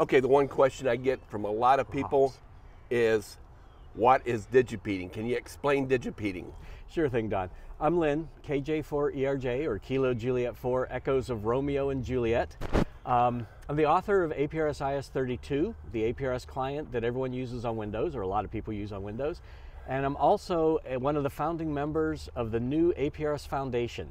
Okay, the one question I get from a lot of people is what is digipeating? Can you explain digipeating? Sure thing, Don. I'm Lynn, KJ4ERJ, or Kilo Juliet 4, Echoes of Romeo and Juliet. Um, I'm the author of APRS IS32, the APRS client that everyone uses on Windows, or a lot of people use on Windows. And I'm also one of the founding members of the new APRS Foundation.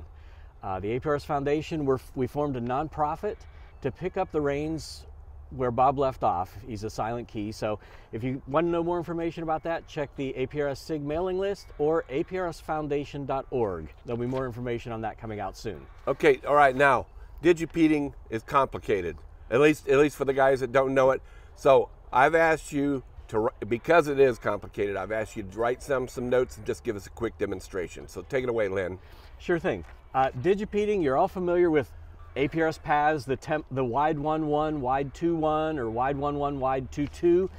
Uh, the APRS Foundation, we formed a nonprofit to pick up the reins where Bob left off. He's a silent key. So if you want to know more information about that, check the APRS SIG mailing list or aprsfoundation.org. There'll be more information on that coming out soon. Okay, all right. Now, digipeating is complicated, at least at least for the guys that don't know it. So I've asked you to, because it is complicated, I've asked you to write some some notes and just give us a quick demonstration. So take it away, Lynn. Sure thing. Uh, digipeating, you're all familiar with APRS paths, the, temp, the wide 1-1, wide 2-1, or wide 1-1, wide 2-2.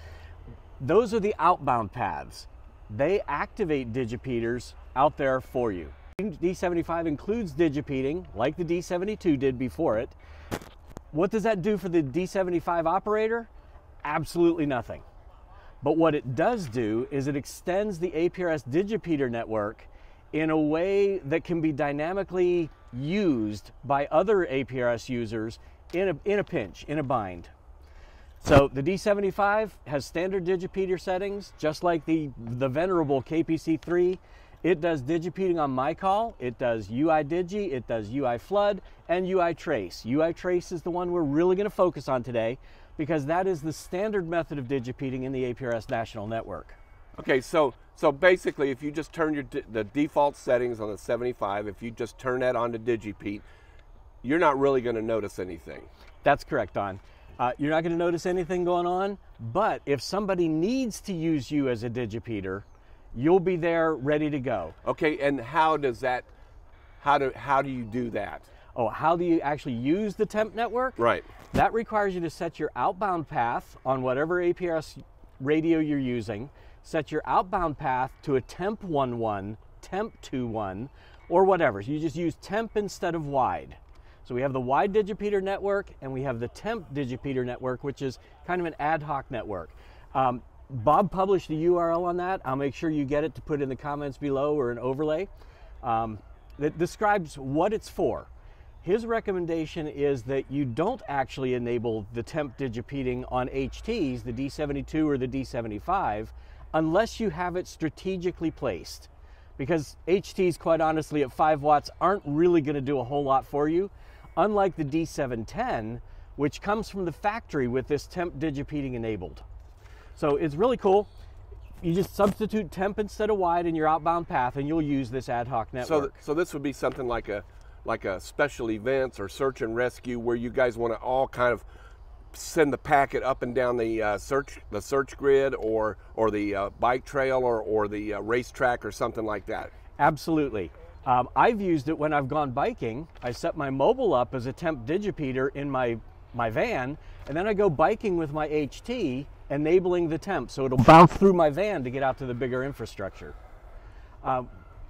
Those are the outbound paths. They activate digipeaters out there for you. D75 includes digipeating, like the D72 did before it. What does that do for the D75 operator? Absolutely nothing. But what it does do is it extends the APRS digipeater network in a way that can be dynamically used by other APRS users in a, in a pinch, in a bind. So the D75 has standard digipeater settings, just like the, the venerable KPC3. It does digipeating on my call, it does UI Digi, it does UI Flood, and UI Trace. UI Trace is the one we're really going to focus on today because that is the standard method of digipeating in the APRS national network. Okay, so so basically, if you just turn your the default settings on the 75, if you just turn that on to DigiPeat, you're not really going to notice anything. That's correct, Don. Uh, you're not going to notice anything going on, but if somebody needs to use you as a digipeater, you'll be there ready to go. Okay, and how does that, how do, how do you do that? Oh, how do you actually use the temp network? Right. That requires you to set your outbound path on whatever APRS radio you're using set your outbound path to a temp 1-1, temp 2-1, or whatever. So you just use temp instead of wide. So we have the wide digipeater network and we have the temp digipeater network, which is kind of an ad hoc network. Um, Bob published the URL on that. I'll make sure you get it to put in the comments below or an overlay um, that describes what it's for. His recommendation is that you don't actually enable the temp digipeating on HTs, the D72 or the D75, unless you have it strategically placed. Because HTs, quite honestly, at 5 watts aren't really going to do a whole lot for you, unlike the D710, which comes from the factory with this temp digipeating enabled. So it's really cool. You just substitute temp instead of wide in your outbound path and you'll use this ad hoc network. So, so this would be something like a like a special events or search and rescue where you guys want to all kind of send the packet up and down the uh, search the search grid or or the uh, bike trail or, or the uh, racetrack or something like that. Absolutely. Um, I've used it when I've gone biking. I set my mobile up as a temp digipeater in my my van, and then I go biking with my HT, enabling the temp, so it'll bounce through my van to get out to the bigger infrastructure. Um,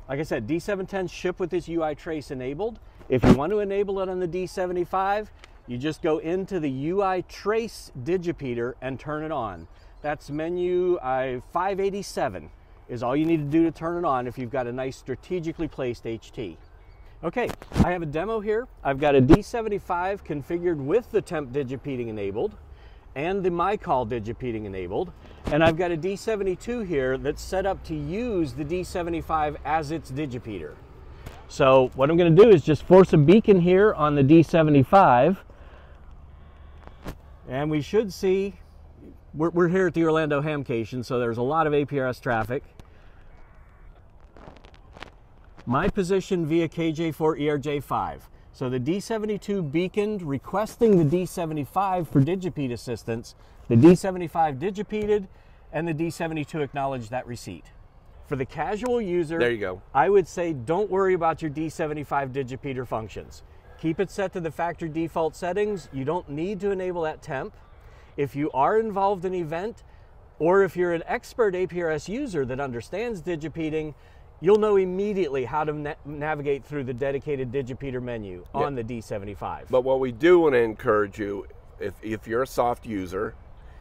like I said, D710 ship with this UI trace enabled. If you want to enable it on the D75, you just go into the UI Trace Digipeater and turn it on. That's menu uh, 587 is all you need to do to turn it on if you've got a nice strategically placed HT. Okay, I have a demo here. I've got a D75 configured with the temp digipeating enabled and the MyCall digipeating enabled. And I've got a D72 here that's set up to use the D75 as its digipeater. So what I'm gonna do is just force a beacon here on the D75 and we should see, we're, we're here at the Orlando Hamcation, so there's a lot of APRS traffic. My position via KJ4ERJ5. So the D72 beaconed requesting the D75 for Digipeat assistance. The D75 digipeated and the D72 acknowledged that receipt. For the casual user, there you go. I would say don't worry about your D75 digipeater functions. Keep it set to the factory default settings. You don't need to enable that temp. If you are involved in event, or if you're an expert APRS user that understands digipeating, you'll know immediately how to na navigate through the dedicated digipeater menu on the D75. But what we do want to encourage you, if, if you're a soft user,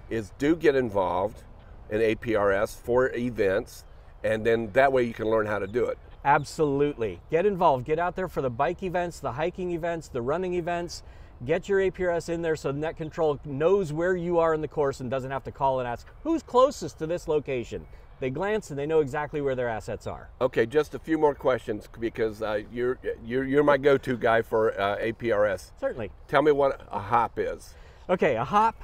is do get involved in APRS for events, and then that way you can learn how to do it. Absolutely. Get involved. Get out there for the bike events, the hiking events, the running events. Get your APRS in there so Net Control knows where you are in the course and doesn't have to call and ask, who's closest to this location? They glance and they know exactly where their assets are. Okay, just a few more questions because uh, you're, you're, you're my go-to guy for uh, APRS. Certainly. Tell me what a hop is. Okay, a hop.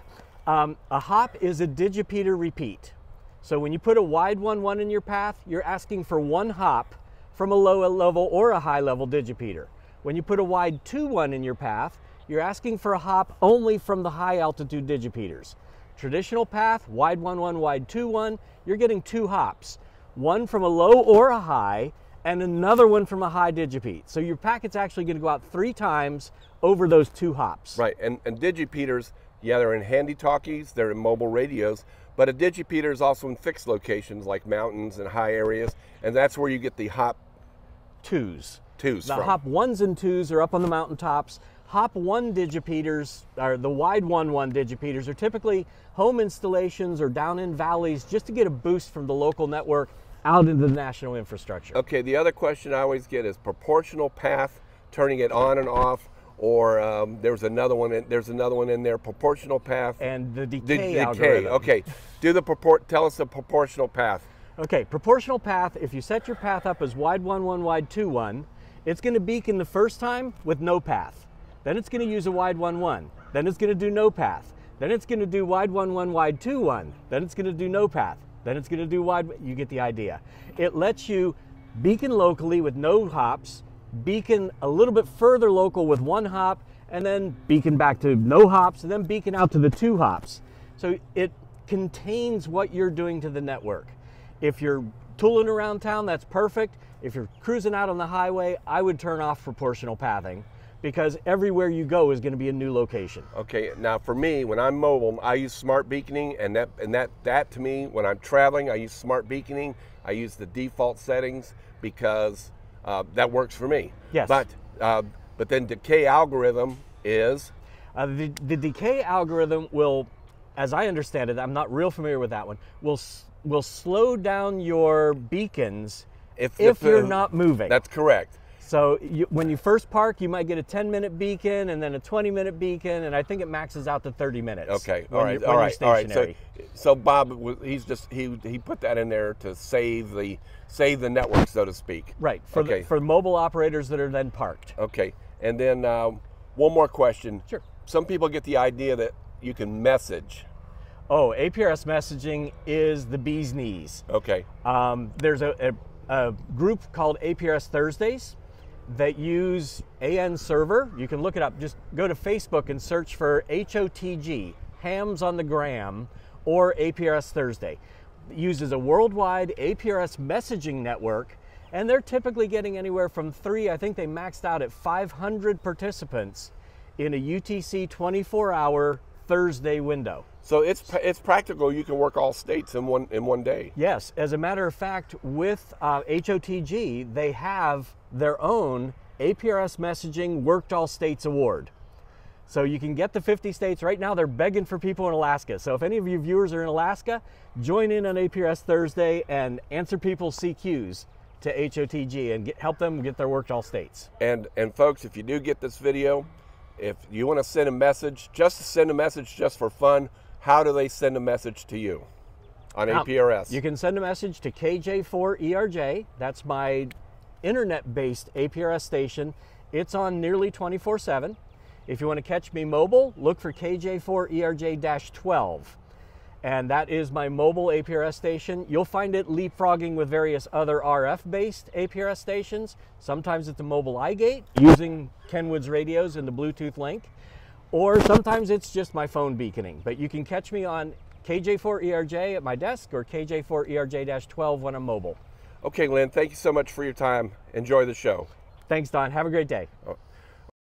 Um, a hop is a digipeater repeat. So when you put a wide 1-1 in your path, you're asking for one hop from a low level or a high level digipeater. When you put a wide 2-1 in your path, you're asking for a hop only from the high altitude digipeaters. Traditional path, wide 1-1, wide 2-1, you're getting two hops. One from a low or a high, and another one from a high digipeat. So your packet's actually gonna go out three times over those two hops. Right, and, and digipeaters, yeah, they're in handy talkies, they're in mobile radios, but a digipeater is also in fixed locations like mountains and high areas, and that's where you get the hop twos. twos The from. hop ones and twos are up on the mountaintops. Hop one digipeaters, or the wide one one digipeaters, are typically home installations or down in valleys just to get a boost from the local network out into the national infrastructure. Okay, the other question I always get is proportional path, turning it on and off, or um, there's another one. In, there's another one in there. Proportional path. And the the decay, algorithm. Okay, do the purport. Tell us the proportional path. Okay, proportional path, if you set your path up as wide 1 1, wide 2 1, it's going to beacon the first time with no path. Then it's going to use a wide 1 1. Then it's going to do no path. Then it's going to do wide 1 1, wide 2 1. Then it's going to do no path. Then it's going to do wide. You get the idea. It lets you beacon locally with no hops, beacon a little bit further local with one hop, and then beacon back to no hops, and then beacon out to the two hops. So it contains what you're doing to the network. If you're tooling around town, that's perfect. If you're cruising out on the highway, I would turn off proportional pathing because everywhere you go is going to be a new location. Okay, now for me, when I'm mobile, I use smart beaconing, and that and that that to me, when I'm traveling, I use smart beaconing. I use the default settings because uh, that works for me. Yes. But uh, but then decay algorithm is Uh, the, the decay algorithm will, as I understand it, I'm not real familiar with that one, will will slow down your beacons if if you're not moving. That's correct. So you, when you first park, you might get a 10 minute beacon and then a 20 minute beacon, and I think it maxes out to 30 minutes. Okay, all right, all right, all right. So, so Bob, he's just he he put that in there to save the save the network, so to speak. right for okay. the, for mobile operators that are then parked. Okay, and then um, one more question. Sure. Some people get the idea that you can message. Oh, APRS messaging is the bee's knees. Okay. Um, there's a, a, a group called APRS Thursdays that use AN server. You can look it up. Just go to Facebook and search for HOTG, Hams on the Gram, or APRS Thursday. It uses a worldwide APRS messaging network, and they're typically getting anywhere from three, I think they maxed out at 500 participants in a UTC 24 hour Thursday window. So it's it's practical. You can work all states in one in one day. Yes, as a matter of fact, with uh, HOTG, they have their own APRS Messaging Worked All States Award. So you can get the 50 states. Right now, they're begging for people in Alaska. So if any of you viewers are in Alaska, join in on APRS Thursday and answer people's CQs to HOTG and get, help them get their Worked All States. And and folks, if you do get this video, if you want to send a message, just to send a message just for fun, how do they send a message to you on Now, APRS? You can send a message to KJ4ERJ. That's my internet based APRS station. It's on nearly 24 7. If you want to catch me mobile, look for KJ4ERJ 12. And that is my mobile APRS station. You'll find it leapfrogging with various other RF based APRS stations. Sometimes it's a mobile iGate using Kenwood's radios and the Bluetooth link or sometimes it's just my phone beaconing. But you can catch me on KJ4ERJ at my desk or KJ4ERJ-12 when I'm mobile. okay, Lynn, thank you so much for your time. Enjoy the show. Thanks, Don. Have a great day. Oh,